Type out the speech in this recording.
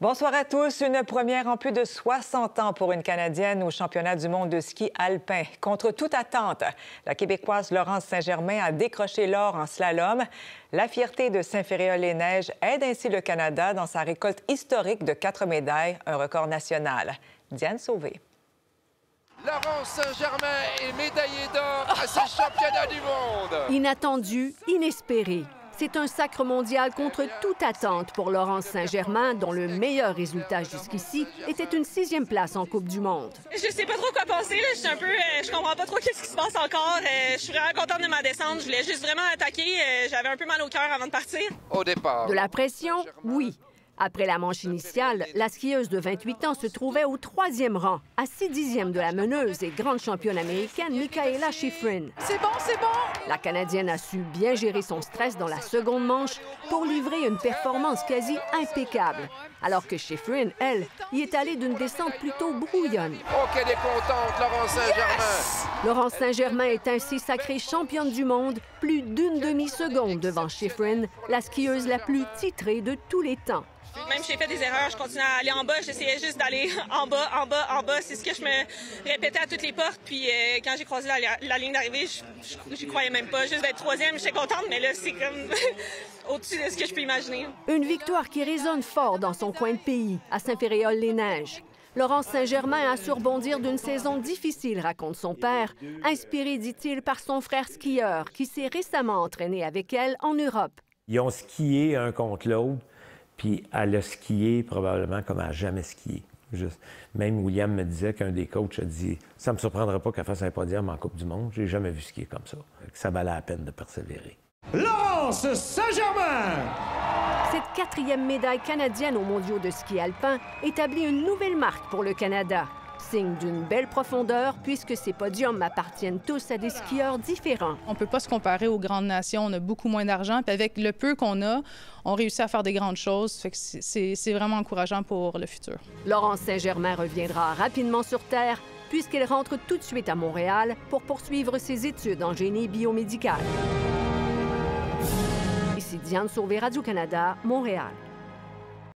Bonsoir à tous. Une première en plus de 60 ans pour une Canadienne au championnat du monde de ski alpin. Contre toute attente, la Québécoise Laurence Saint-Germain a décroché l'or en slalom. La fierté de Saint-Féréol-les-Neiges aide ainsi le Canada dans sa récolte historique de quatre médailles, un record national. Diane Sauvé. Laurence Saint-Germain est médaillée d'or à ce championnat du monde. Inattendu, inespéré. C'est un sacre mondial contre toute attente pour Laurence Saint-Germain, dont le meilleur résultat jusqu'ici était une sixième place en Coupe du Monde. Je sais pas trop quoi penser. Là. Je suis un peu, euh, je comprends pas trop qu'est-ce qui se passe encore. Euh, je suis vraiment contente de ma descente. Je voulais juste vraiment attaquer. Euh, j'avais un peu mal au cœur avant de partir. Au départ. De la pression, oui. Après la manche initiale, la skieuse de 28 ans se trouvait au troisième rang, à 6 dixièmes de la meneuse et grande championne américaine Michaela Schifrin. C'est bon, c'est bon! La Canadienne a su bien gérer son stress dans la seconde manche pour livrer une performance quasi impeccable, alors que Schifrin, elle, y est allée d'une descente plutôt brouillonne. Oh, qu'elle est contente, Laurence Saint-Germain! Laurence Saint-Germain est ainsi sacrée championne du monde, plus d'une demi-seconde devant Schifrin, la skieuse la plus titrée de tous les temps. Même si j'ai fait des erreurs, je continuais à aller en bas. J'essayais juste d'aller en bas, en bas, en bas. C'est ce que je me répétais à toutes les portes. Puis euh, quand j'ai croisé la, ligne d'arrivée, je croyais même pas. Juste d'être troisième, j'étais contente, mais là, c'est comme au-dessus de ce que je peux imaginer. Une victoire qui résonne fort dans son coin de pays, à Saint-Féréol-les-Neiges. Laurence Saint-Germain a su rebondir d'une saison difficile, raconte son père, inspiré, dit-il, par son frère skieur qui s'est récemment entraîné avec elle en Europe. Ils ont skié un contre l'autre puis elle a skié probablement comme elle n'a jamais skié. Juste. Même William me disait qu'un des coachs a dit Ça ne me surprendrait pas qu'elle fasse un podium en Coupe du Monde. J'ai jamais vu skier comme ça. Ça valait la peine de persévérer. Laurence Saint-Germain! Cette quatrième médaille canadienne aux mondiaux de ski alpin établit une nouvelle marque pour le Canada signe d'une belle profondeur puisque ces podiums appartiennent tous à des skieurs différents. On ne peut pas se comparer aux grandes nations. On a beaucoup moins d'argent. Puis avec le peu qu'on a, on réussit à faire des grandes choses. C'est vraiment encourageant pour le futur. Laurence Saint-Germain reviendra rapidement sur Terre puisqu'elle rentre tout de suite à Montréal pour poursuivre ses études en génie biomédical. Ici Diane Sauvé, Radio-Canada, Montréal.